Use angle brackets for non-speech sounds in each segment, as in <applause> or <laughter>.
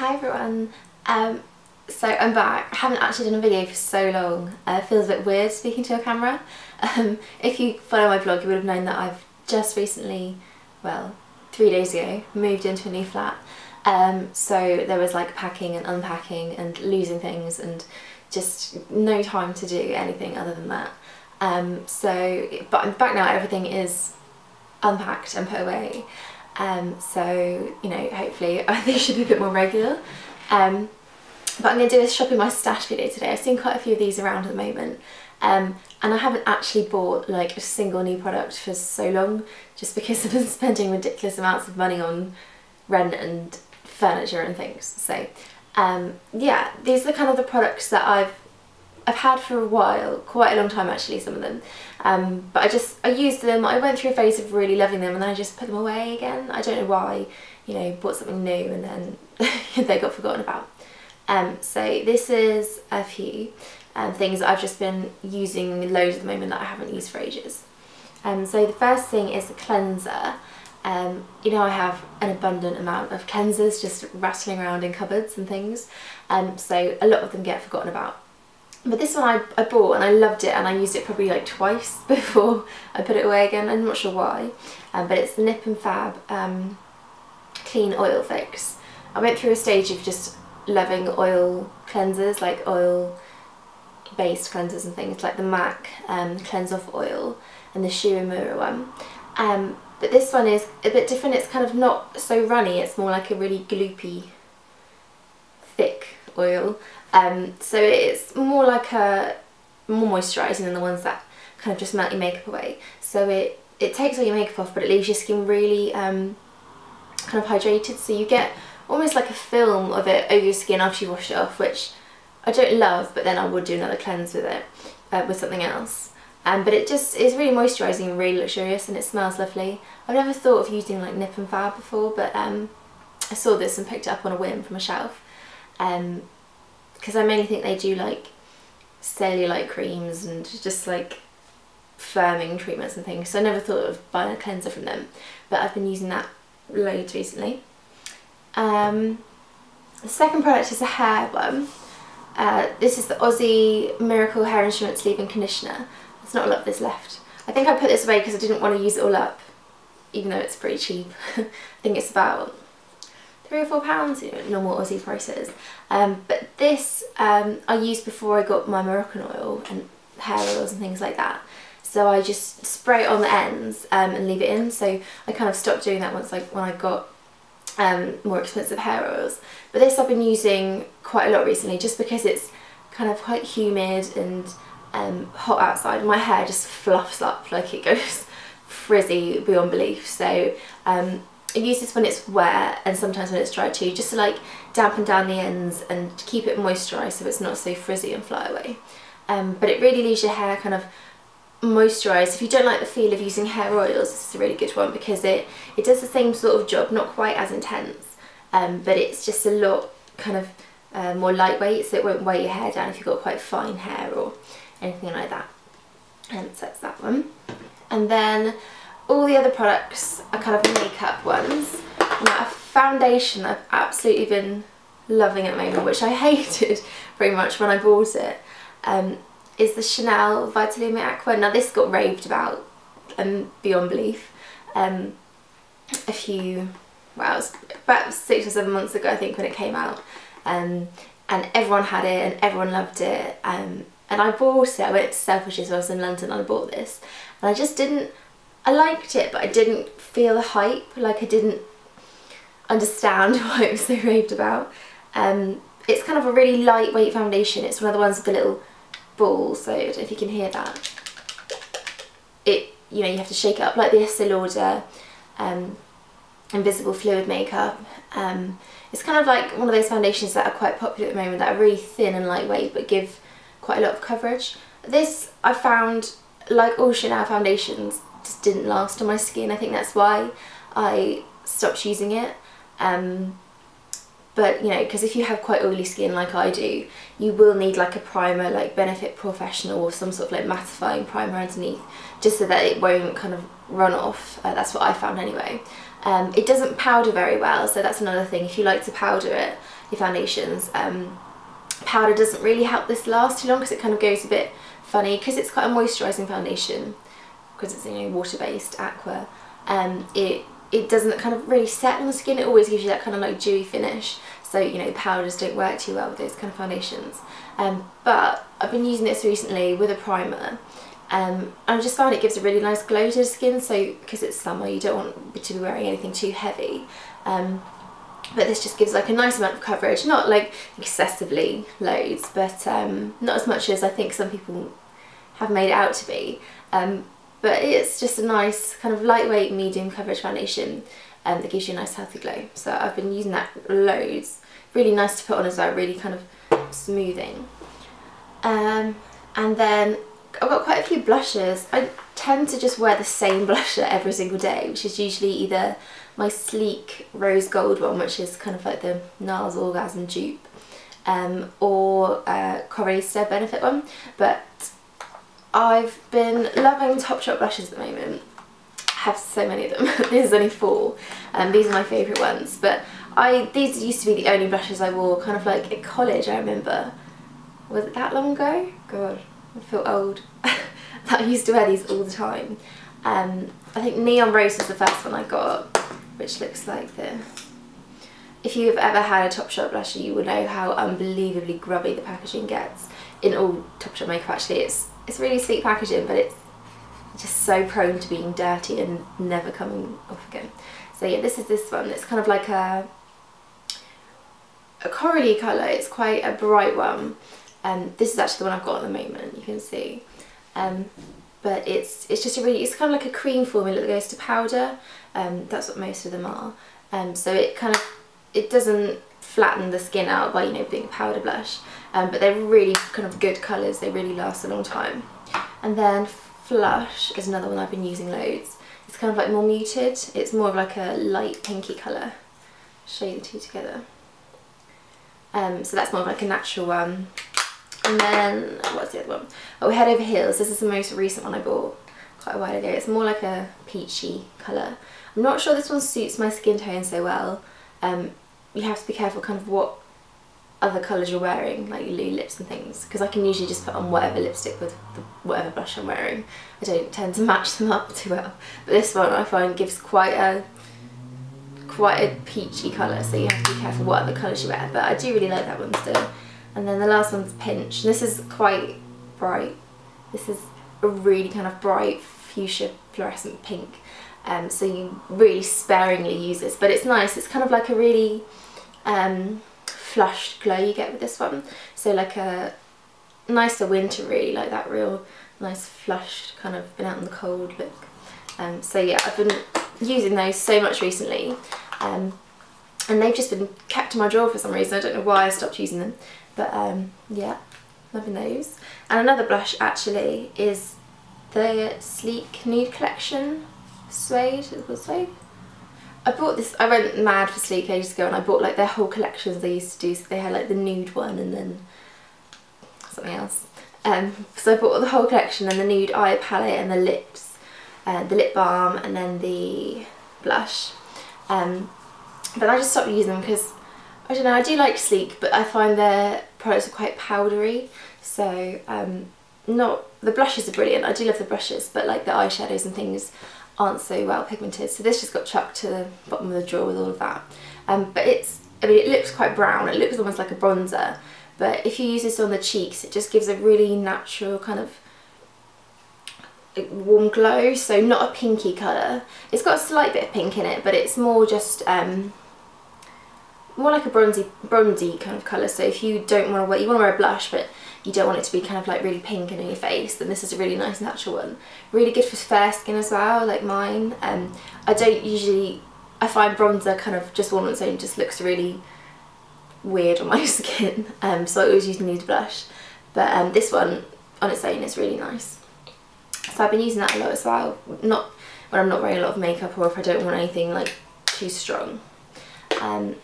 Hi everyone. Um, so I'm back. I haven't actually done a video for so long. Uh, it feels a bit weird speaking to a camera. <laughs> Um, if you follow my blog you would have known that I've just recently, well, three days ago, moved into a new flat. Um, so there was like packing and unpacking and losing things and just no time to do anything other than that. Um, so, but I'm back now, everything is unpacked and put away. Um, so, you know, hopefully <laughs> this should be a bit more regular. Um, but I'm going to do a shopping my stash video today. I've seen quite a few of these around at the moment. Um, and I haven't actually bought like a single new product for so long just because <laughs> I've been spending ridiculous amounts of money on rent and furniture and things. So um, yeah, these are kind of the products that I've I've had for a while, quite a long time actually, some of them. Um, but I just, I used them, I went through a phase of really loving them and then I just put them away again. I don't know why, you know, bought something new and then <laughs> they got forgotten about. Um, so this is a few um, things that I've just been using loads at the moment that I haven't used for ages. Um, so the first thing is the cleanser. Um, you know I have an abundant amount of cleansers just rattling around in cupboards and things um, so a lot of them get forgotten about but this one I, I bought and I loved it and I used it probably like twice <laughs> before I put it away again. I'm not sure why. Um, but it's the Nip and Fab um, Clean Oil Fix. I went through a stage of just loving oil cleansers, like oil based cleansers and things like the MAC um, Cleanse Off Oil and the Shu Uemura one. Um, but this one is a bit different. It's kind of not so runny. It's more like a really gloopy, oil. Um, so it's more like a more moisturising than the ones that kind of just melt your makeup away. So it, it takes all your makeup off but it leaves your skin really um, kind of hydrated so you get almost like a film of it over your skin after you wash it off which I don't love but then I would do another cleanse with it uh, with something else. Um, but it just is really moisturising and really luxurious and it smells lovely. I've never thought of using like Nip and Fab before but um, I saw this and picked it up on a whim from a shelf. Um, because I mainly think they do like cellulite creams and just like firming treatments and things so I never thought of buying a cleanser from them but I've been using that loads recently. Um, the second product is a hair one. Uh, this is the Aussie Miracle Hair Insurance Leave-In Conditioner. There's not a lot of this left. I think I put this away because I didn't want to use it all up even though it's pretty cheap. <laughs> I think it's about three or four pounds, normal Aussie prices. Um, but this um, I used before I got my Moroccan oil and hair oils and things like that. So I just spray it on the ends um, and leave it in. So I kind of stopped doing that once like when I got um, more expensive hair oils. But this I've been using quite a lot recently just because it's kind of quite humid and um, hot outside. My hair just fluffs up like it goes <laughs> frizzy beyond belief. So um, I use this when it's wet and sometimes when it's dry too, just to like dampen down the ends and keep it moisturised so it's not so frizzy and fly away. Um, but it really leaves your hair kind of moisturised. If you don't like the feel of using hair oils, this is a really good one because it, it does the same sort of job, not quite as intense, um, but it's just a lot kind of uh, more lightweight so it won't weigh your hair down if you've got quite fine hair or anything like that. And so that's that one. And then all the other products are kind of makeup ones. Now a foundation I've absolutely been loving at the moment, which I <laughs> hated very much when I bought it, um, is the Chanel Vitalumiere Aqua. Now this got raved about um, beyond belief um, a few, well, it was about six or seven months ago I think when it came out. Um, and everyone had it and everyone loved it. Um, and I bought it, I went to Selfridges when I was in London and I bought this. And I just didn't I liked it but I didn't feel the hype. Like I didn't understand <laughs> what it was so raved about. Um, it's kind of a really lightweight foundation. It's one of the ones with the little balls so if you can hear that. It you know you have to shake it up like the Estee Lauder um, invisible fluid makeup. Um, it's kind of like one of those foundations that are quite popular at the moment that are really thin and lightweight but give quite a lot of coverage. This I found like all Chanel foundations just didn't last on my skin. I think that's why I stopped using it. Um, but you know, because if you have quite oily skin like I do, you will need like a primer like Benefit Professional or some sort of like mattifying primer underneath just so that it won't kind of run off. Uh, that's what I found anyway. Um, it doesn't powder very well, so that's another thing. If you like to powder it, your foundations, um, powder doesn't really help this last too long because it kind of goes a bit funny because it's quite a moisturising foundation because it's you know water-based aqua. Um, it it doesn't kind of really set on the skin. It always gives you that kind of like dewy finish. So you know powders don't work too well with those kind of foundations. Um, but I've been using this recently with a primer um, I just found it gives a really nice glow to the skin so because it's summer you don't want to be wearing anything too heavy um, but this just gives like a nice amount of coverage not like excessively loads but um, not as much as I think some people have made it out to be um, but it's just a nice kind of lightweight medium coverage foundation um, that gives you a nice healthy glow so I've been using that loads really nice to put on as well really kind of smoothing um, and then I've got quite a few blushes. I tend to just wear the same <laughs> blusher every single day, which is usually either my sleek rose gold one, which is kind of like the NARS Orgasm dupe, um, or uh, Coralista Benefit one. But I've been loving Topshop blushes at the moment. I have so many of them. <laughs> There's only four. and um, these are my favourite ones. But I these used to be the only blushes I wore kind of like at college, I remember. Was it that long ago? God. I feel old. <laughs> I used to wear these all the time. Um, I think Neon Rose was the first one I got, which looks like this. If you've ever had a Topshop blusher, you will know how unbelievably grubby the packaging gets. In all Topshop makeup, actually, it's it's really sweet packaging, but it's just so prone to being dirty and never coming off again. So yeah, this is this one. It's kind of like a a corally colour. It's quite a bright one. Um, this is actually the one I've got at the moment, you can see. Um, but it's it's just a really, it's kind of like a cream formula that goes to powder. Um, that's what most of them are. Um, so it kind of, it doesn't flatten the skin out by, you know, being a powder blush. Um, but they're really kind of good colours, they really last a long time. And then Flush is another one I've been using loads. It's kind of like more muted, it's more of like a light pinky colour. show you the two together. Um, so that's more of like a natural one. And then, what's the other one? Oh, Head Over Heels. This is the most recent one I bought quite a while ago. It's more like a peachy colour. I'm not sure this one suits my skin tone so well. Um, you have to be careful kind of what other colours you're wearing, like your lips and things, because I can usually just put on whatever lipstick with the, whatever blush I'm wearing. I don't tend to match them up too well. But this one I find gives quite a quite a peachy colour, so you have to be careful what other colours you wear. But I do really like that one still. And then the last one's Pinch. This is quite bright. This is a really kind of bright fuchsia fluorescent pink. Um, so you really sparingly use this, but it's nice. It's kind of like a really um, flushed glow you get with this one. So like a nicer winter really, like that real nice flushed kind of been out in the cold look. Um, so yeah, I've been using those so much recently. Um, and they've just been kept in my drawer for some reason. I don't know why I stopped using them. But um, yeah, loving those. And another blush actually is the Sleek Nude Collection Suede, it called Suede? I bought this, I went mad for Sleek ages ago and I bought like their whole collections they used to do. So they had like the nude one and then something else. Um, so I bought the whole collection and the nude eye palette and the lips, uh, the lip balm and then the blush. Um, but I just stopped using them because I don't know, I do like Sleek, but I find their products are quite powdery. So, um, not, the blushes are brilliant. I do love the brushes, but like the eyeshadows and things aren't so well pigmented. So this just got chucked to the bottom of the drawer with all of that. Um, but it's, I mean, it looks quite brown. It looks almost like a bronzer. But if you use this on the cheeks, it just gives a really natural kind of warm glow. So not a pinky colour. It's got a slight bit of pink in it, but it's more just um, more like a bronzy bronzy kind of colour so if you don't want to wear you want to wear a blush but you don't want it to be kind of like really pink and in your face then this is a really nice natural one. Really good for fair skin as well like mine. Um I don't usually I find bronzer kind of just on its own just looks really weird on my <laughs> skin um so I always use nude blush. But um this one on its own is really nice. So I've been using that a lot as well not when I'm not wearing a lot of makeup or if I don't want anything like too strong. Um,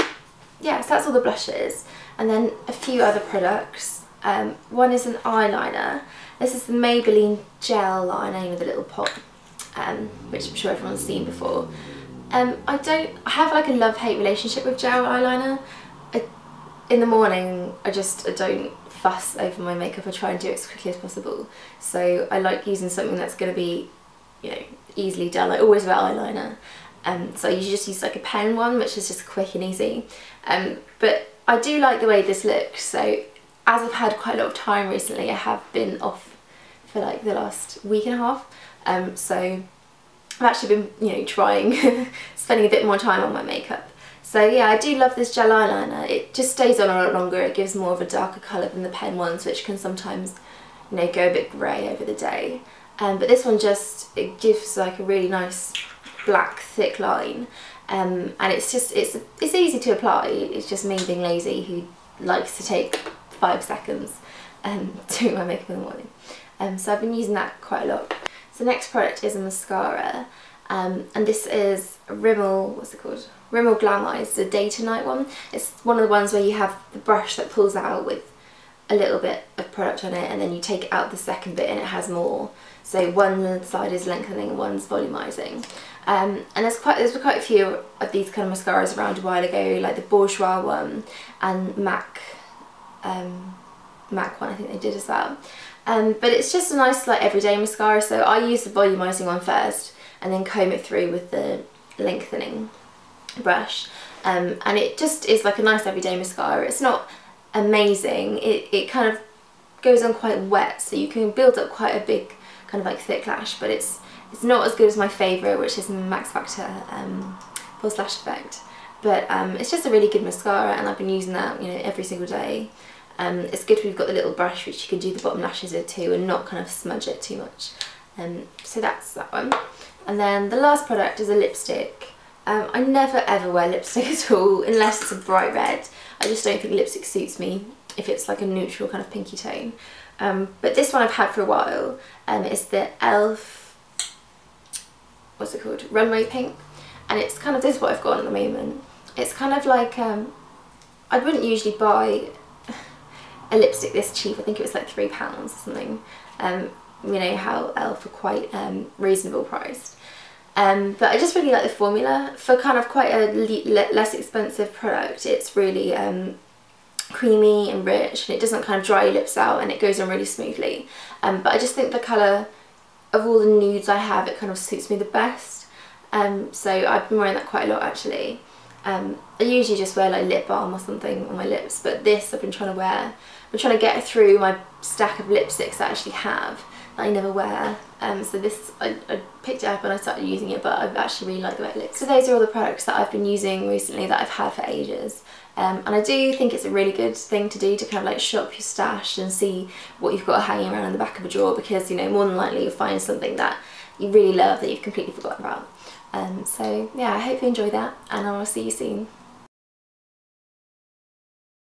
yeah, so that's all the blushes. And then a few other products. Um, one is an eyeliner. This is the Maybelline Gel liner with a little pot, um, which I'm sure everyone's seen before. Um, I don't I have like a love-hate relationship with gel eyeliner. I, in the morning I just I don't fuss over my makeup. I try and do it as quickly as possible. So I like using something that's going to be, you know, easily done. I always wear eyeliner. Um, so I usually just use like a pen one, which is just quick and easy. Um, but I do like the way this looks. So as I've had quite a lot of time recently, I have been off for like the last week and a half. Um, so I've actually been, you know, trying, <laughs> spending a bit more time on my makeup. So yeah, I do love this gel eyeliner. It just stays on a lot longer. It gives more of a darker colour than the pen ones, which can sometimes, you know, go a bit grey over the day. Um, but this one just, it gives like a really nice black thick line. Um, and it's just, it's, it's easy to apply. It's just me being lazy who likes to take five seconds um, <laughs> doing my makeup in the morning. Um, so I've been using that quite a lot. So next product is a mascara. Um, and this is Rimmel, what's it called? Rimmel Glameyes, the day to night one. It's one of the ones where you have the brush that pulls out with a little bit of product on it and then you take out the second bit and it has more. So one side is lengthening and one's volumizing. Um, and there's quite there's quite a few of these kind of mascaras around a while ago, like the Bourjois one and MAC um, MAC one I think they did as well. Um, but it's just a nice like everyday mascara so I use the volumizing one first and then comb it through with the lengthening brush um, and it just is like a nice everyday mascara. It's not amazing, it, it kind of goes on quite wet so you can build up quite a big kind of like thick lash but it's it's not as good as my favourite which is Max Factor um, False Lash Effect but um, it's just a really good mascara and I've been using that you know every single day. Um, it's good we've got the little brush which you can do the bottom lashes with too and not kind of smudge it too much. Um, so that's that one. And then the last product is a lipstick. Um, I never ever wear lipstick <laughs> at all unless it's a bright red. I just don't think lipstick suits me if it's like a neutral kind of pinky tone. Um, but this one I've had for a while. Um, it's the e.l.f. What's it called? Runway Pink. And it's kind of this is what I've got at the moment. It's kind of like, um, I wouldn't usually buy a lipstick this cheap. I think it was like £3 or something. Um, you know how e.l.f. are quite um, reasonable priced. Um, but I just really like the formula. For kind of quite a less expensive product, it's really um, creamy and rich and it doesn't kind of dry your lips out and it goes on really smoothly. Um, but I just think the colour of all the nudes I have, it kind of suits me the best. Um, so I've been wearing that quite a lot actually. Um, I usually just wear like lip balm or something on my lips, but this I've been trying to wear. I'm trying to get through my stack of lipsticks that I actually have that I never wear. Um, so this, I, I, picked it up and I started using it, but I've actually really liked the way it looks. So those are all the products that I've been using recently that I've had for ages. Um, and I do think it's a really good thing to do to kind of like shop your stash and see what you've got hanging around in the back of a drawer because, you know, more than likely you'll find something that you really love that you've completely forgotten about. Um, so yeah, I hope you enjoy that and I will see you soon.